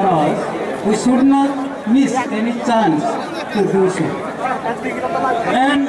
for us, we should not miss any chance to do so. And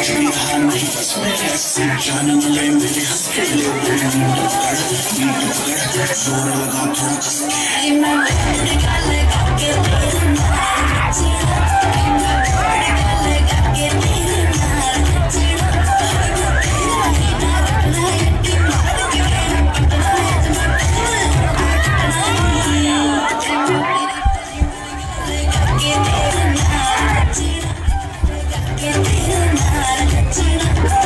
I'm Meres'in canını lemdeli Haskeli Tina.